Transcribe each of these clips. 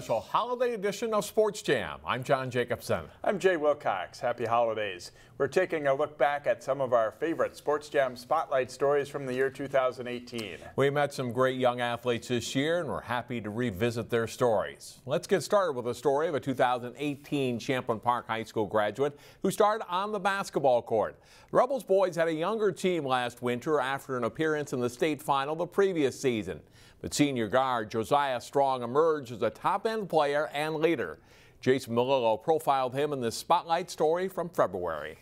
special holiday edition of Sports Jam. I'm John Jacobson. I'm Jay Wilcox. Happy holidays. We're taking a look back at some of our favorite Sports Jam spotlight stories from the year 2018. We met some great young athletes this year and we're happy to revisit their stories. Let's get started with a story of a 2018 Champlin Park High School graduate who started on the basketball court. The Rebels boys had a younger team last winter after an appearance in the state final the previous season. But senior guard Josiah Strong emerged as a top-end player and leader. Jason Melillo profiled him in this spotlight story from February.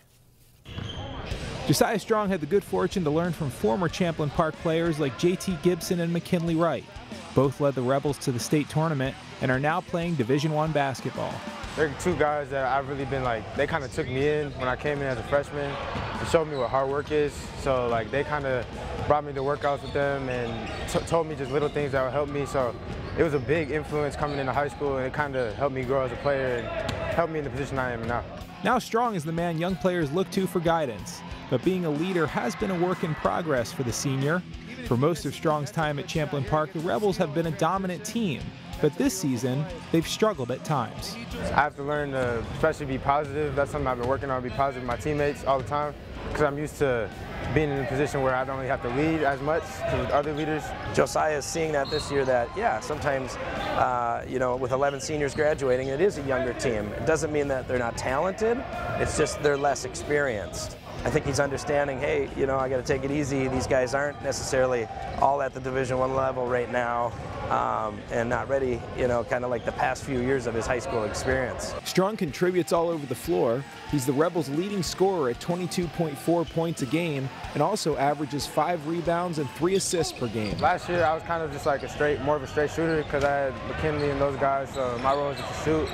Josiah Strong had the good fortune to learn from former Champlin Park players like JT Gibson and McKinley Wright. Both led the Rebels to the state tournament and are now playing Division One basketball. They're two guys that I've really been like, they kind of took me in when I came in as a freshman and showed me what hard work is. So like they kind of brought me to workouts with them and told me just little things that would help me. So it was a big influence coming into high school and it kind of helped me grow as a player and helped me in the position I am now. Now Strong is the man young players look to for guidance, but being a leader has been a work in progress for the senior. For most of Strong's time at Champlin Park, the Rebels have been a dominant team, but this season, they've struggled at times. I have to learn to especially be positive. That's something I've been working on, be positive with my teammates all the time because I'm used to being in a position where I don't really have to lead as much with other leaders. Josiah is seeing that this year that, yeah, sometimes, uh, you know, with 11 seniors graduating, it is a younger team. It doesn't mean that they're not talented, it's just they're less experienced. I think he's understanding, hey, you know, I got to take it easy. These guys aren't necessarily all at the Division One level right now, um, and not ready, you know, kind of like the past few years of his high school experience. Strong contributes all over the floor. He's the Rebels' leading scorer at 22.4 points a game and also averages five rebounds and three assists per game. Last year, I was kind of just like a straight, more of a straight shooter because I had McKinley and those guys, so my role was just to shoot.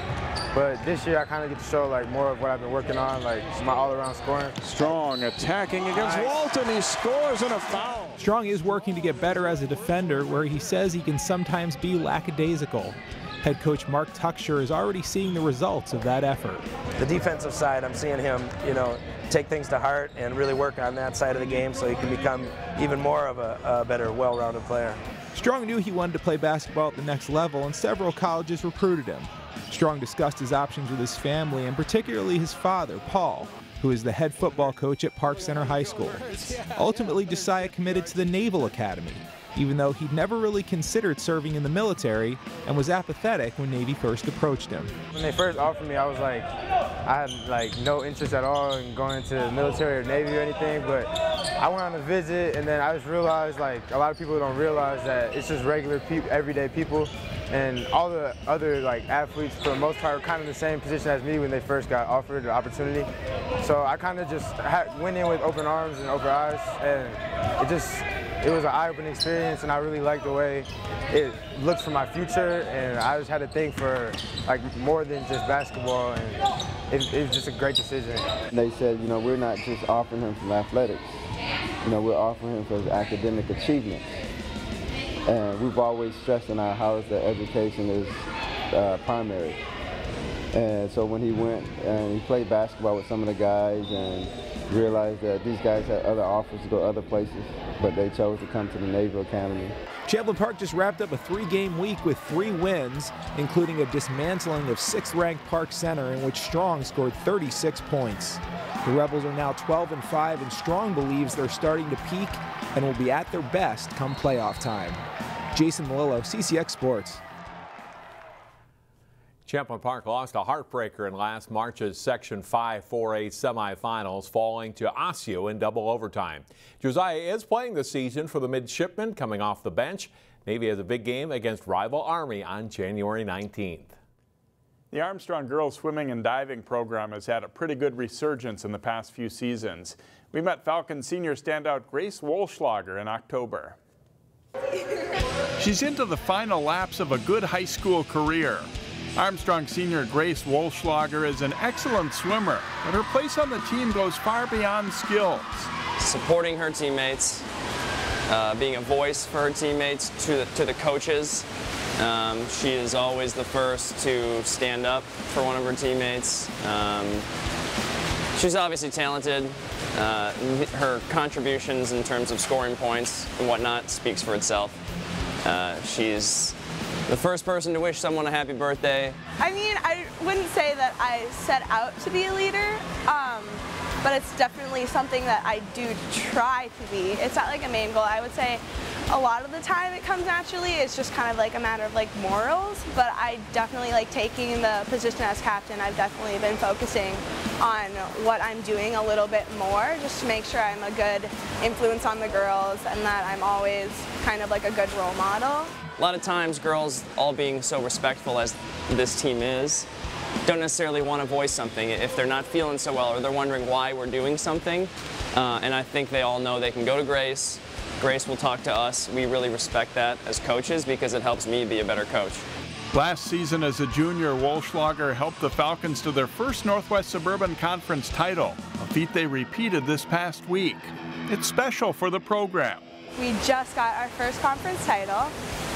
But this year, I kind of get to show like more of what I've been working on, like my all-around scoring. Strong attacking against Walton. He scores and a foul. Strong is working to get better as a defender, where he says he can sometimes be lackadaisical. Head coach Mark Tuchscherer is already seeing the results of that effort. The defensive side, I'm seeing him, you know, take things to heart and really work on that side of the game so he can become even more of a, a better, well-rounded player. Strong knew he wanted to play basketball at the next level, and several colleges recruited him. Strong discussed his options with his family, and particularly his father, Paul, who is the head football coach at Park Center High School. Ultimately, Josiah committed to the Naval Academy, even though he'd never really considered serving in the military and was apathetic when Navy first approached him. When they first offered me, I was like, I had like no interest at all in going to the military or Navy or anything, but I went on a visit and then I just realized like a lot of people don't realize that it's just regular people, everyday people, and all the other like athletes for the most part were kind of in the same position as me when they first got offered the opportunity. So I kind of just had, went in with open arms and open eyes, and it just it was an eye-opening experience, and I really liked the way it looks for my future. And I just had to think for like more than just basketball, and it, it was just a great decision. They said, you know, we're not just offering him from athletics. You know, we're offering him for his academic achievements. And we've always stressed in our house that education is uh, primary. And so when he went and he played basketball with some of the guys and realized that these guys had other offers to go other places, but they chose to come to the Naval Academy. Champlin Park just wrapped up a three-game week with three wins, including a dismantling of sixth-ranked Park Center in which Strong scored 36 points. The Rebels are now 12 and 5, and Strong believes they're starting to peak and will be at their best come playoff time. Jason Melillo, CCX Sports. Champlin Park lost a heartbreaker in last March's Section 5 4A semifinals, falling to Osseo in double overtime. Josiah is playing this season for the midshipmen coming off the bench. Navy has a big game against rival Army on January 19th. The Armstrong girls swimming and diving program has had a pretty good resurgence in the past few seasons. We met Falcon senior standout Grace Wolschlager in October. She's into the final laps of a good high school career. Armstrong senior Grace Wolschlager is an excellent swimmer, but her place on the team goes far beyond skills. supporting her teammates, uh, being a voice for her teammates to the, to the coaches, Um, she is always the first to stand up for one of her teammates. Um, she's obviously talented. Uh, her contributions in terms of scoring points and whatnot speaks for itself. Uh, she's the first person to wish someone a happy birthday. I mean, I wouldn't say that I set out to be a leader, um, but it's definitely something that I do try to be. It's not like a main goal. I would say a lot of the time it comes naturally. It's just kind of like a matter of like morals, but I definitely like taking the position as captain. I've definitely been focusing on what I'm doing a little bit more just to make sure I'm a good influence on the girls and that I'm always kind of like a good role model. A lot of times girls, all being so respectful as this team is, don't necessarily want to voice something if they're not feeling so well or they're wondering why we're doing something. Uh, and I think they all know they can go to Grace. Grace will talk to us. We really respect that as coaches because it helps me be a better coach. Last season as a junior, Wolschlager helped the Falcons to their first Northwest Suburban Conference title, a feat they repeated this past week. It's special for the program. We just got our first conference title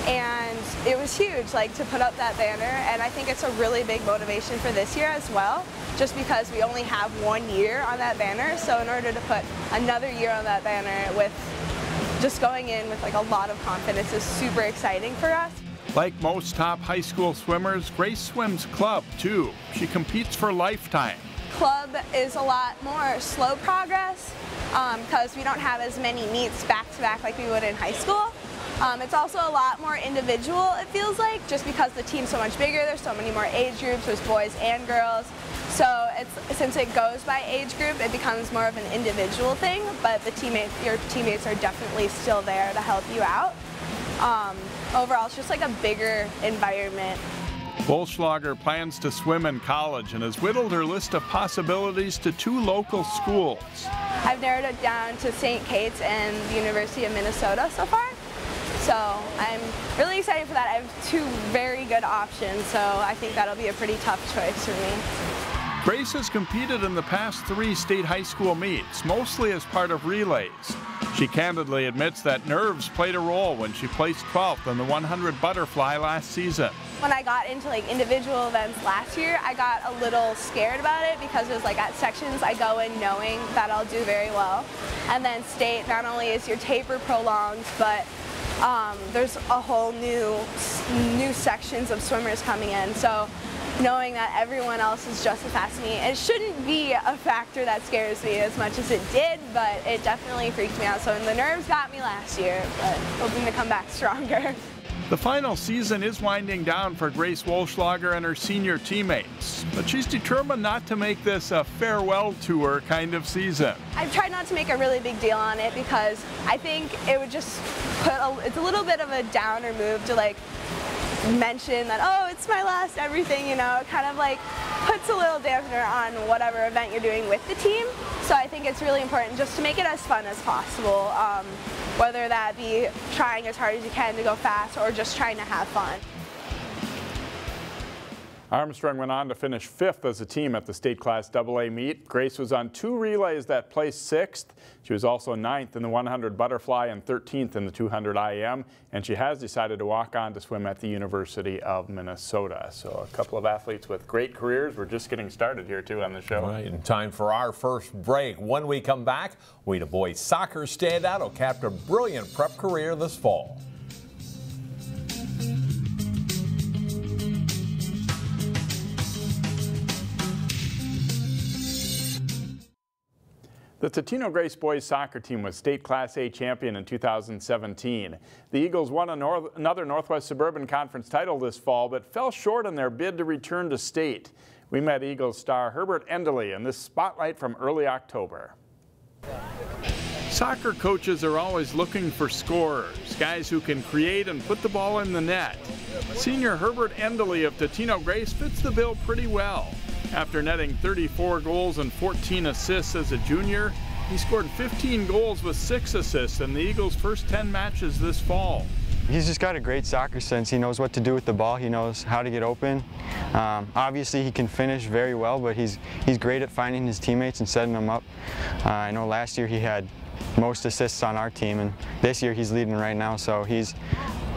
and it was huge like to put up that banner and I think it's a really big motivation for this year as well just because we only have one year on that banner so in order to put another year on that banner with just going in with like a lot of confidence is super exciting for us. Like most top high school swimmers, Grace swims club too. She competes for lifetime. Club is a lot more slow progress because um, we don't have as many meets back to back like we would in high school. Um, it's also a lot more individual, it feels like, just because the team's so much bigger, there's so many more age groups, there's boys and girls. So it's, since it goes by age group, it becomes more of an individual thing, but the teammates, your teammates are definitely still there to help you out. Um, overall, it's just like a bigger environment. Wolschlager plans to swim in college and has whittled her list of possibilities to two local schools. I've narrowed it down to St. Kate's and the University of Minnesota so far. So I'm really excited for that. I have two very good options, so I think that'll be a pretty tough choice for me. Grace has competed in the past three state high school meets, mostly as part of relays. She candidly admits that nerves played a role when she placed 12th in the 100 butterfly last season. When I got into like individual events last year, I got a little scared about it because it was like at sections I go in knowing that I'll do very well. And then state, not only is your taper prolonged, but um, there's a whole new new sections of swimmers coming in. So knowing that everyone else is just as fast as me, it shouldn't be a factor that scares me as much as it did, but it definitely freaked me out. So the nerves got me last year, but hoping to come back stronger. The final season is winding down for Grace Wolschlager and her senior teammates, but she's determined not to make this a farewell tour kind of season. I've tried not to make a really big deal on it because I think it would just put a, it's a little bit of a downer move to like mention that, oh, it's my last everything, you know, kind of like puts a little dampener on whatever event you're doing with the team. So I think it's really important just to make it as fun as possible. Um, whether that be trying as hard as you can to go fast or just trying to have fun. Armstrong went on to finish fifth as a team at the state class AA meet. Grace was on two relays that placed sixth. She was also ninth in the 100 butterfly and 13th in the 200 IM, and she has decided to walk on to swim at the University of Minnesota. So a couple of athletes with great careers. We're just getting started here too on the show. All right, and time for our first break. When we come back, we a boys soccer standout who capped a brilliant prep career this fall. The Totino Grace boys soccer team was state Class A champion in 2017. The Eagles won north, another Northwest Suburban Conference title this fall, but fell short in their bid to return to state. We met Eagles star Herbert Endeley in this spotlight from early October. Soccer coaches are always looking for scorers, guys who can create and put the ball in the net. Senior Herbert Endeley of Totino Grace fits the bill pretty well. After netting 34 goals and 14 assists as a junior, he scored 15 goals with six assists in the Eagles' first 10 matches this fall. He's just got a great soccer sense. He knows what to do with the ball. He knows how to get open. Um, obviously, he can finish very well, but he's he's great at finding his teammates and setting them up. Uh, I know last year he had most assists on our team, and this year he's leading right now. So he's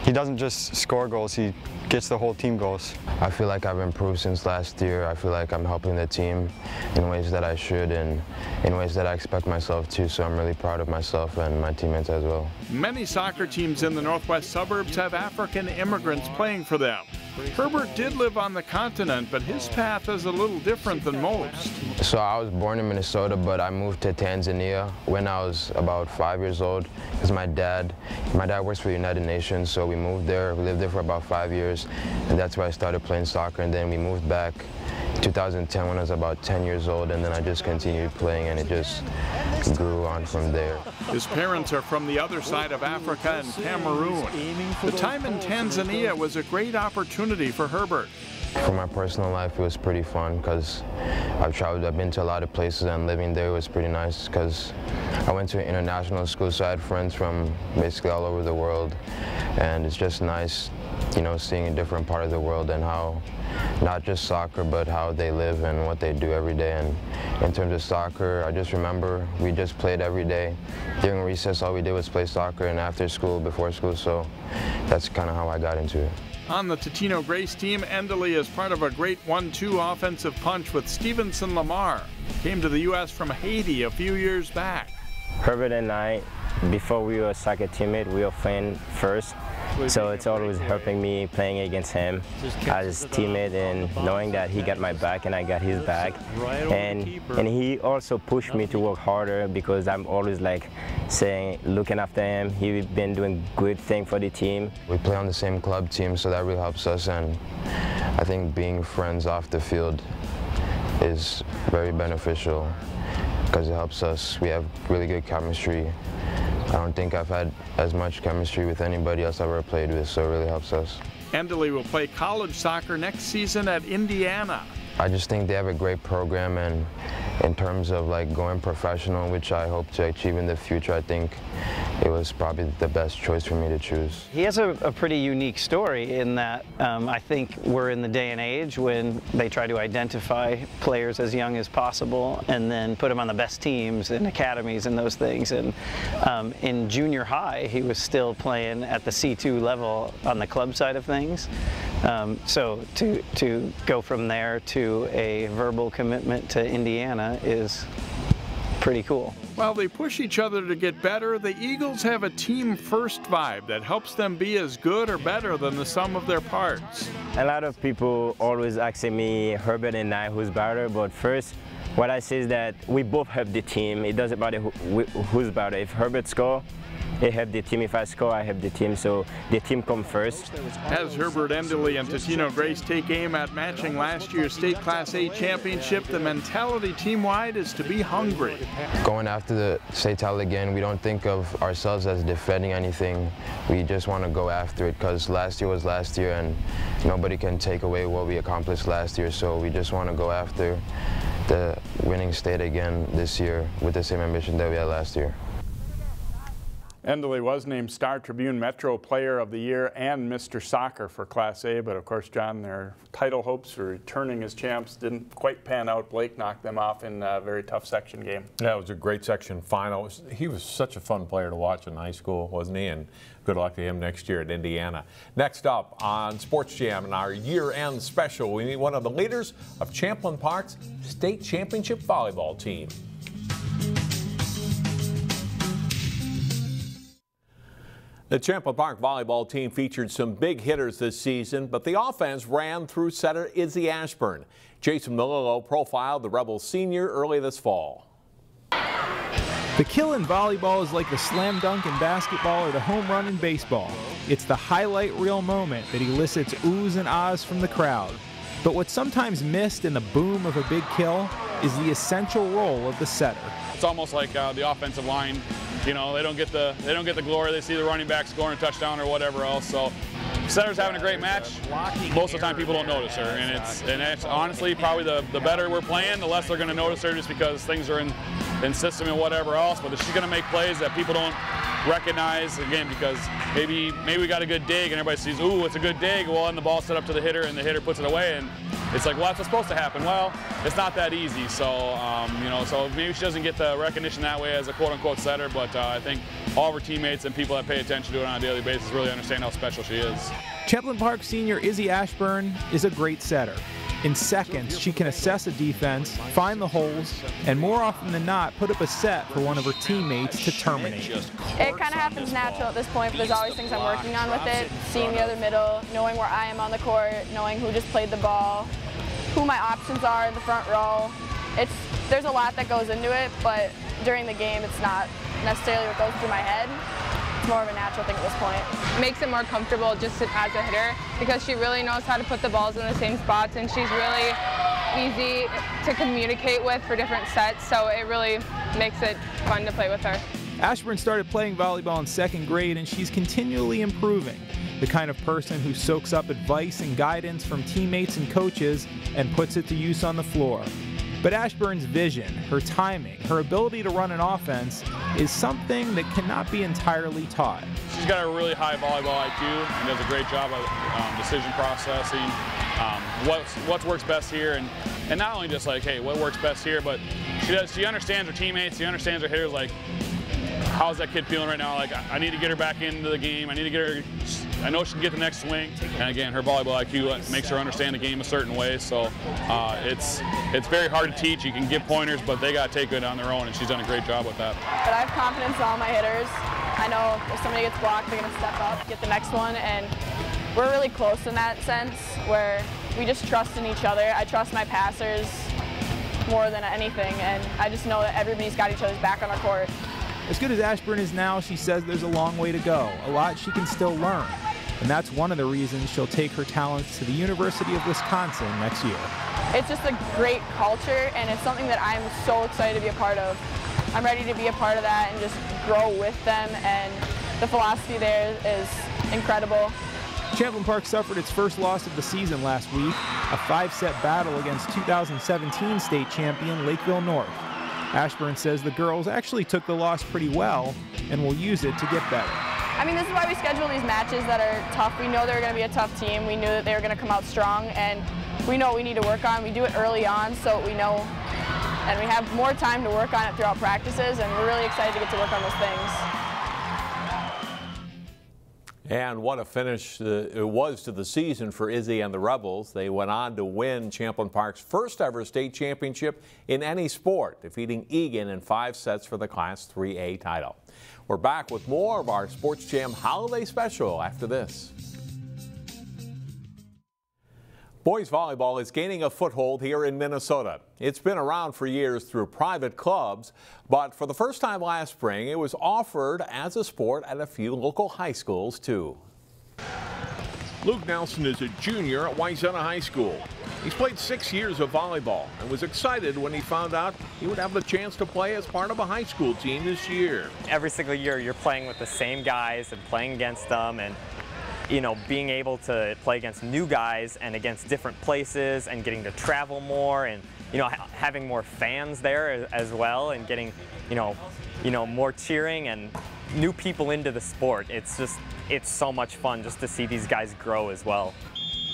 he doesn't just score goals, he gets the whole team goals. I feel like I've improved since last year. I feel like I'm helping the team in ways that I should and in ways that I expect myself to, so I'm really proud of myself and my teammates as well. Many soccer teams in the northwest suburbs have African immigrants playing for them. Herbert did live on the continent, but his path is a little different than most. So I was born in Minnesota, but I moved to Tanzania when I was about five years old because my dad, my dad works for the United Nations, so we moved there, we lived there for about five years, and that's where I started playing soccer, and then we moved back 2010 when I was about 10 years old, and then I just continued playing, and it just grew on from there. His parents are from the other side of Africa and Cameroon. The time in Tanzania was a great opportunity for Herbert. For my personal life, it was pretty fun because I've traveled, I've been to a lot of places and living there was pretty nice because I went to an international school, so I had friends from basically all over the world. And it's just nice, you know, seeing a different part of the world and how, not just soccer, but how they live and what they do every day. And in terms of soccer, I just remember we just played every day. During recess, all we did was play soccer and after school, before school, so that's kind of how I got into it. On the Totino Grace team, Endeley is part of a great 1-2 offensive punch with Stevenson Lamar. Came to the U.S. from Haiti a few years back. Herbert and I, before we were soccer teammate, we were friends first. So it's always helping me playing against him as teammate and knowing that he got my back and I got his back. And and he also pushed me to work harder because I'm always like saying looking after him. He's been doing good thing for the team. We play on the same club team, so that really helps us. And I think being friends off the field is very beneficial because it helps us. We have really good chemistry. I don't think I've had as much chemistry with anybody else I've ever played with, so it really helps us. Endeley will play college soccer next season at Indiana. I just think they have a great program and in terms of like going professional, which I hope to achieve in the future, I think it was probably the best choice for me to choose. He has a, a pretty unique story in that um, I think we're in the day and age when they try to identify players as young as possible and then put them on the best teams and academies and those things. And um, in junior high, he was still playing at the C2 level on the club side of things. Um, so to, to go from there to a verbal commitment to Indiana is pretty cool. While they push each other to get better, the Eagles have a team first vibe that helps them be as good or better than the sum of their parts. A lot of people always asking me, Herbert and I, who's better, but first, what I say is that we both help the team. It doesn't matter who, who's better. If Herbert score, they have the team. If I score, I have the team. So the team come first. As Herbert Endeley and Totino Grace take aim at matching last year's state Class A championship, the mentality team-wide is to be hungry. Going after the state title again, we don't think of ourselves as defending anything. We just want to go after it because last year was last year and nobody can take away what we accomplished last year. So we just want to go after the winning state again this year with the same ambition that we had last year. Endeley was named Star Tribune Metro Player of the Year and Mr. Soccer for Class A, but of course, John, their title hopes for returning as champs didn't quite pan out. Blake knocked them off in a very tough section game. Yeah, it was a great section final. He was such a fun player to watch in high school, wasn't he? And good luck to him next year at Indiana. Next up on Sports Jam in our year-end special, we meet one of the leaders of Champlin Park's state championship volleyball team. The Champlin Park volleyball team featured some big hitters this season, but the offense ran through setter Izzy Ashburn. Jason Milillo profiled the Rebels senior early this fall. The kill in volleyball is like the slam dunk in basketball or the home run in baseball. It's the highlight reel moment that elicits oohs and ahs from the crowd. But what's sometimes missed in the boom of a big kill is the essential role of the setter. It's almost like uh, the offensive line you know, they don't get the they don't get the glory. They see the running back scoring a touchdown or whatever else. So Setter's having a great match. Most of the time, people don't notice her, and it's and it's honestly probably the, the better we're playing, the less they're going to notice her, just because things are in in system and whatever else. But she's going to make plays that people don't recognize again because maybe maybe we got a good dig and everybody sees, ooh, it's a good dig. Well, and the ball set up to the hitter, and the hitter puts it away, and it's like, well, that's what's supposed to happen. Well, it's not that easy. So, um, you know, so maybe she doesn't get the recognition that way as a quote-unquote setter, but uh, I think all of her teammates and people that pay attention to it on a daily basis really understand how special she is. Champlin Park senior Izzy Ashburn is a great setter. In seconds, she can assess a defense, find the holes, and more often than not, put up a set for one of her teammates to terminate. It kind of happens natural at this point, but there's always things I'm working on with it. Seeing the other middle, knowing where I am on the court, knowing who just played the ball, who my options are in the front row. It's There's a lot that goes into it, but during the game, it's not necessarily what goes through my head it's more of a natural thing at this point. Makes it more comfortable just as a hitter because she really knows how to put the balls in the same spots and she's really easy to communicate with for different sets, so it really makes it fun to play with her. Ashburn started playing volleyball in second grade and she's continually improving. The kind of person who soaks up advice and guidance from teammates and coaches and puts it to use on the floor. But Ashburn's vision, her timing, her ability to run an offense is something that cannot be entirely taught. She's got a really high volleyball IQ and does a great job of um, decision processing, um, what's, what works best here, and, and not only just like, hey, what works best here, but she, does, she understands her teammates, she understands her hitters, like, how's that kid feeling right now? Like, I need to get her back into the game. I need to get her I know she can get the next swing. And again, her volleyball IQ makes her understand the game a certain way. So uh, it's it's very hard to teach. You can give pointers, but they got to take it on their own, and she's done a great job with that. But I have confidence in all my hitters. I know if somebody gets blocked, they're going to step up, get the next one, and we're really close in that sense where we just trust in each other. I trust my passers more than anything, and I just know that everybody's got each other's back on our court. As good as Ashburn is now, she says there's a long way to go, a lot she can still learn. And that's one of the reasons she'll take her talents to the University of Wisconsin next year. It's just a great culture, and it's something that I'm so excited to be a part of. I'm ready to be a part of that and just grow with them, and the philosophy there is incredible. Champlin Park suffered its first loss of the season last week, a five-set battle against 2017 state champion Lakeville North. Ashburn says the girls actually took the loss pretty well and will use it to get better. I mean, this is why we schedule these matches that are tough. We know they're going to be a tough team. We knew that they were going to come out strong, and we know what we need to work on. We do it early on, so we know, and we have more time to work on it throughout practices, and we're really excited to get to work on those things. And what a finish it was to the season for Izzy and the Rebels. They went on to win Champlin Park's first ever state championship in any sport, defeating Eagan in five sets for the Class 3A title. We're back with more of our Sports Jam Holiday Special after this. Boys volleyball is gaining a foothold here in Minnesota. It's been around for years through private clubs, but for the first time last spring, it was offered as a sport at a few local high schools, too. Luke Nelson is a junior at Wayzata High School. He's played six years of volleyball and was excited when he found out he would have the chance to play as part of a high school team this year. Every single year you're playing with the same guys and playing against them and you know, being able to play against new guys and against different places and getting to travel more and, you know, ha having more fans there as well and getting, you know, you know, more cheering and new people into the sport. It's just, it's so much fun just to see these guys grow as well.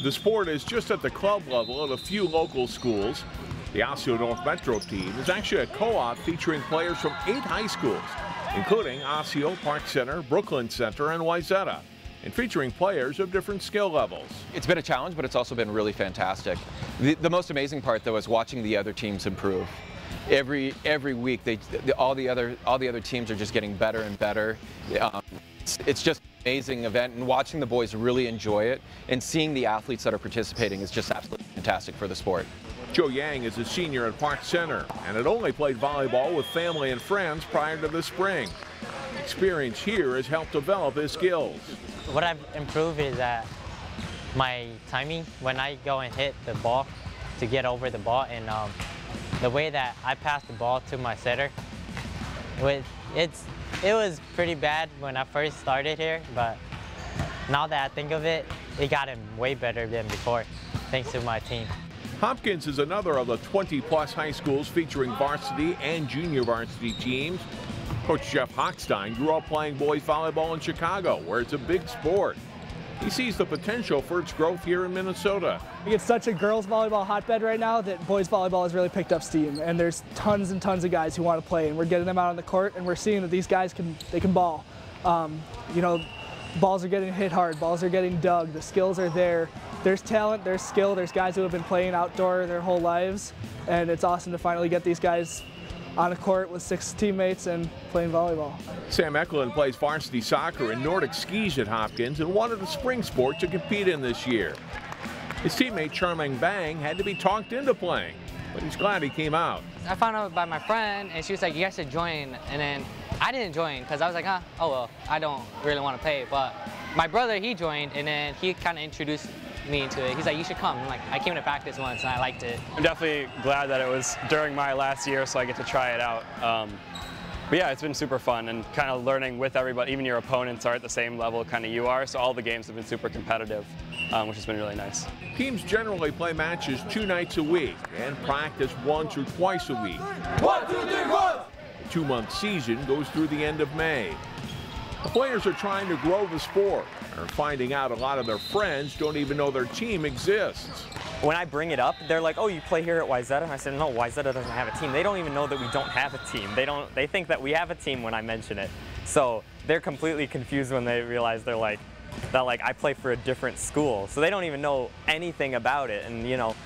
The sport is just at the club level at a few local schools. The Osseo North Metro team is actually a co-op featuring players from eight high schools, including Osseo, Park Center, Brooklyn Center, and Wayzata and featuring players of different skill levels. It's been a challenge, but it's also been really fantastic. The, the most amazing part, though, is watching the other teams improve. Every every week, they the, all the other all the other teams are just getting better and better. Um, it's, it's just an amazing event, and watching the boys really enjoy it, and seeing the athletes that are participating is just absolutely fantastic for the sport. Joe Yang is a senior at Park Center and had only played volleyball with family and friends prior to the spring. Experience here has helped develop his skills. What I've improved is that my timing when I go and hit the ball to get over the ball and um, the way that I pass the ball to my setter. With it's it was pretty bad when I first started here, but now that I think of it, it got him way better than before, thanks to my team. Hopkins is another of the 20 plus high schools featuring varsity and junior varsity teams. Coach Jeff Hochstein grew up playing boys volleyball in Chicago, where it's a big sport. He sees the potential for its growth here in Minnesota. It's such a girls volleyball hotbed right now that boys volleyball has really picked up steam and there's tons and tons of guys who want to play and we're getting them out on the court and we're seeing that these guys can they can ball. Um, you know, balls are getting hit hard, balls are getting dug, the skills are there. There's talent, there's skill, there's guys who have been playing outdoor their whole lives and it's awesome to finally get these guys on a court with six teammates and playing volleyball. Sam Eklund plays varsity soccer and Nordic skis at Hopkins and wanted a spring sport to compete in this year. His teammate Charming Bang had to be talked into playing, but he's glad he came out. I found out by my friend and she was like, you guys should join. And then I didn't join because I was like, huh, oh well, I don't really want to pay. But my brother, he joined and then he kind of introduced me into it. He's like, you should come. I'm like, I came to practice once and I liked it. I'm definitely glad that it was during my last year so I get to try it out. Um, but yeah, it's been super fun and kind of learning with everybody. Even your opponents are at the same level kind of you are, so all the games have been super competitive, um, which has been really nice. Teams generally play matches two nights a week and practice once or twice a week. One, two, three, one! The two-month season goes through the end of May. The players are trying to grow the sport and are finding out a lot of their friends don't even know their team exists. When I bring it up, they're like, "Oh, you play here at Wayzata?" And I said, "No, Wayzata doesn't have a team. They don't even know that we don't have a team. They don't. They think that we have a team when I mention it. So they're completely confused when they realize they're like, that like I play for a different school. So they don't even know anything about it. And you know,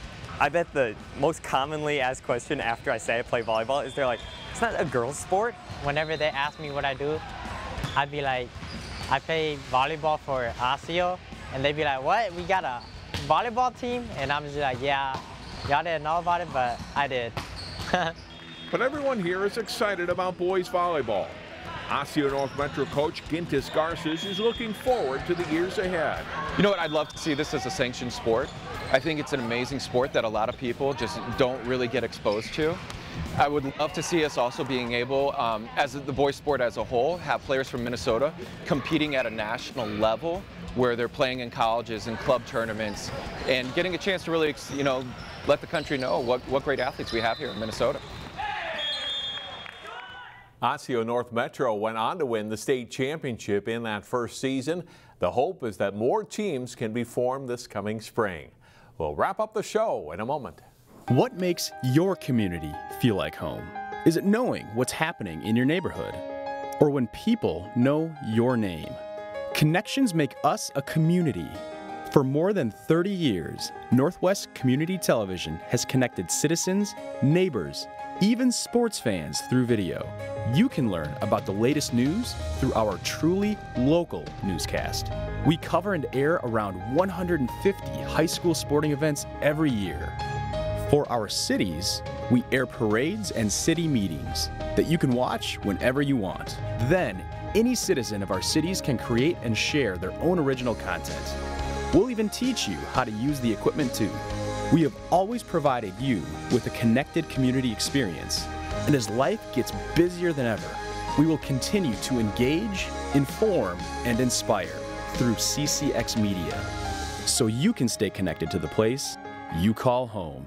I bet the most commonly asked question after I say I play volleyball is they're like, "It's not a girls' sport." Whenever they ask me what I do, I'd be like, I play volleyball for Osseo, and they'd be like, what? We got a volleyball team? And I'm just like, yeah, y'all didn't know about it, but I did. but everyone here is excited about boys volleyball. Osseo North Metro coach Gintis Garces is looking forward to the years ahead. You know what, I'd love to see this as a sanctioned sport. I think it's an amazing sport that a lot of people just don't really get exposed to. I would love to see us also being able, um, as the boys sport as a whole, have players from Minnesota competing at a national level where they're playing in colleges and club tournaments and getting a chance to really, you know, let the country know what, what great athletes we have here in Minnesota. Osseo North Metro went on to win the state championship in that first season. The hope is that more teams can be formed this coming spring. We'll wrap up the show in a moment. What makes your community feel like home? Is it knowing what's happening in your neighborhood? Or when people know your name? Connections make us a community. For more than 30 years, Northwest Community Television has connected citizens, neighbors, even sports fans through video. You can learn about the latest news through our truly local newscast. We cover and air around 150 high school sporting events every year. For our cities, we air parades and city meetings that you can watch whenever you want. Then, any citizen of our cities can create and share their own original content. We'll even teach you how to use the equipment too. We have always provided you with a connected community experience, and as life gets busier than ever, we will continue to engage, inform, and inspire through CCX Media so you can stay connected to the place you call home.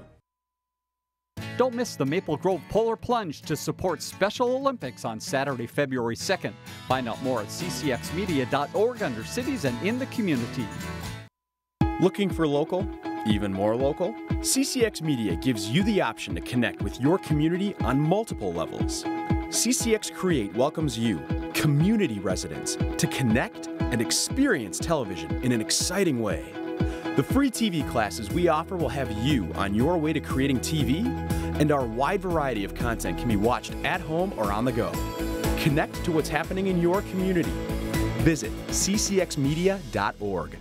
Don't miss the Maple Grove Polar Plunge to support Special Olympics on Saturday, February 2nd. Find out more at ccxmedia.org under cities and in the community. Looking for local? Even more local? CCX Media gives you the option to connect with your community on multiple levels. CCX Create welcomes you, community residents, to connect and experience television in an exciting way. The free TV classes we offer will have you on your way to creating TV, and our wide variety of content can be watched at home or on the go. Connect to what's happening in your community. Visit ccxmedia.org.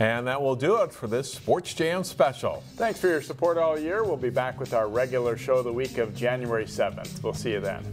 And that will do it for this Sports Jam special. Thanks for your support all year. We'll be back with our regular show the week of January 7th. We'll see you then.